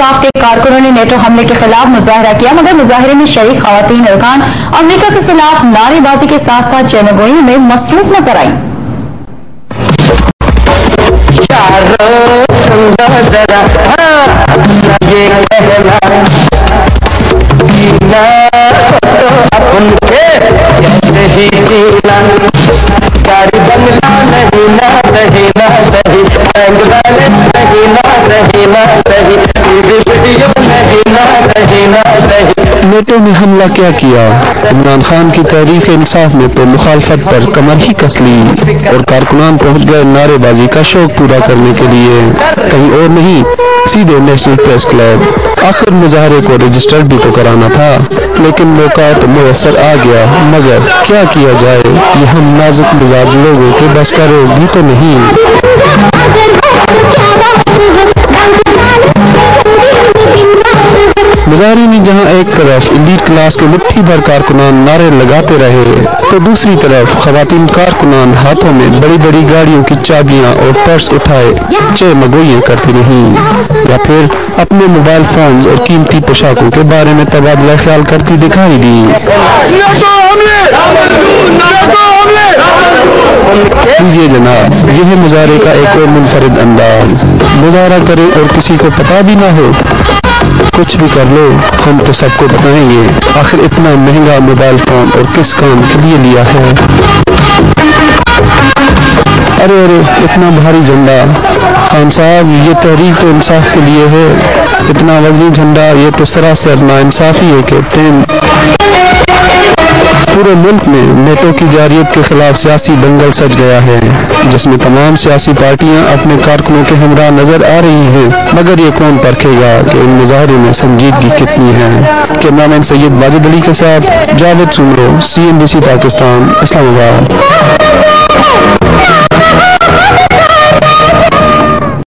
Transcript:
इंसाफ के कारकुनों ने नेटो हमले के खिलाफ मुजाहरा किया मगर मुजाहरे में शरीक खातन अरकान अमरीका के खिलाफ नारेबाजी के साथ साथ जयनगोई में मसरूफ नज़र आई तो ही नहीं ना सही ना सही नेटो ने हमला क्या किया? इमरान खान की तहरीक इंसाफ ने तो मुखालफत पर कमर ही कस ली और कारकुनान पहुँच गए नारेबाजी का शौक पूरा करने के लिए। कहीं और नहीं, सीधे नेशनल प्रेस क्लब। आखिर मुजाहरे को रजिस्टर भी तो कराना था, लेकिन मौका तो मैसर आ गया। मगर क्या किया जाए? ये हम नाजुक, मिजाज लोगों के बस का रोग भी तो नहीं। जहाँ एक तरफ़ इलीट क्लास के मुट्ठी भर कारकुनान नारे लगाते रहे तो दूसरी तरफ़ खवातीन कारकुनान हाथों में बड़ी बड़ी गाड़ियों की चाबियाँ और पर्स उठाए चे मगोइयाँ करती रहीं। या फिर अपने मोबाइल फ़ोन और कीमती पोशाकों के बारे में तबादला ख्याल करती दिखाई दी। लीजिए जनाब, यह मुजाहरे का एक और मुनफरद अंदाज। मुजाहरा करें और किसी को पता भी ना हो कुछ भी कर लो, हम तो सबको बताएँगे, आखिर इतना महँगा मोबाइल फ़ोन और किस काम के लिए लिया है? अरे अरे, इतना भारी झंडा। खान साहब, ये तहरीक तो इंसाफ के लिए है। इतना वजनी झंडा, ये तो सरासर नाइंसाफी है कैप्टन पूरे मुल्क में नेटो की जारियत के खिलाफ सियासी दंगल सज गया है, जिसमें तमाम सियासी पार्टियाँ अपने कारकुनों के हमरा नज़र आ रही हैं, मगर ये कौन परखेगा कि इन मुजाहरे में संजीदगी कितनी है। कैमरामैन सैयद वाजिद अली के साथ Javed Soomro C N B C Pakistan, Islamabad.